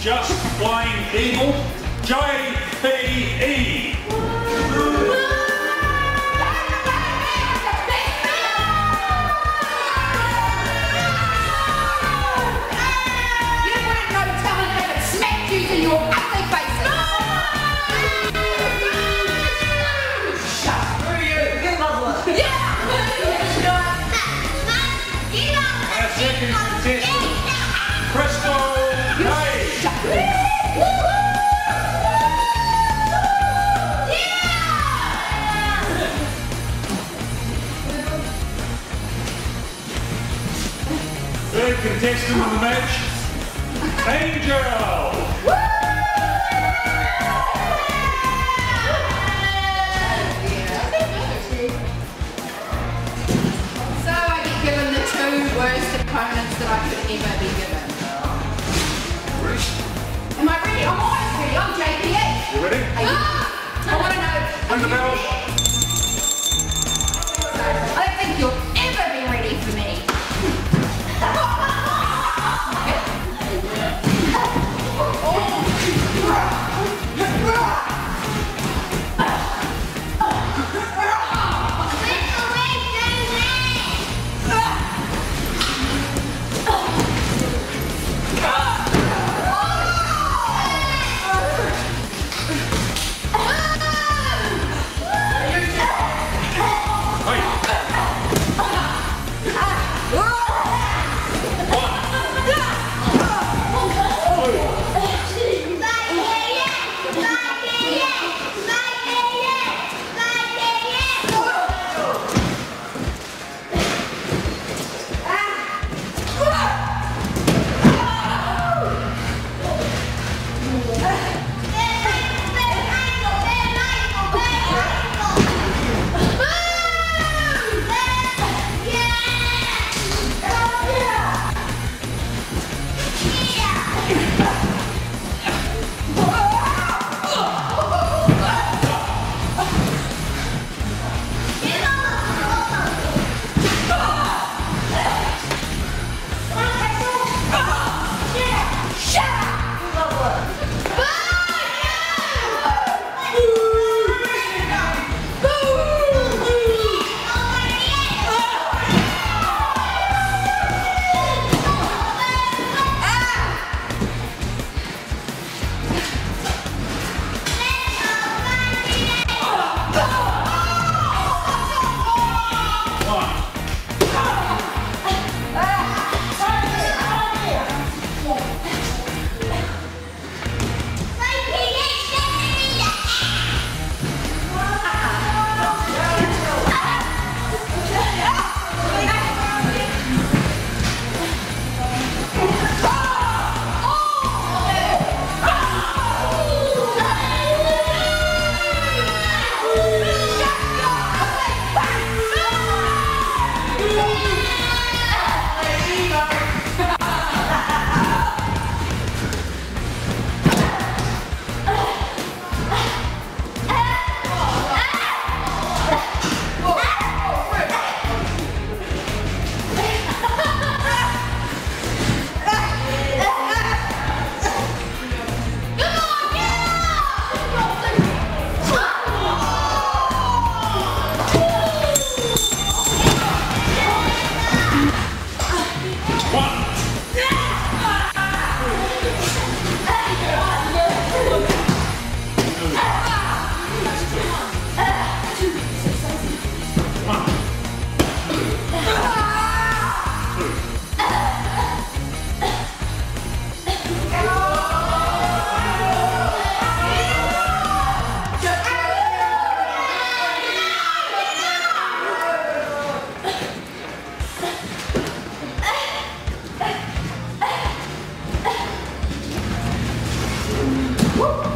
Just Plain Evil, JPE. You wouldn't know talent if it smacked you in your ugly faces. Shut up. Screw you. Get muzzle. Yeah. Our second contestant, Krystal Third contestant in the match, Angel. So I get given the two worst opponents that I could ever be given. Woo!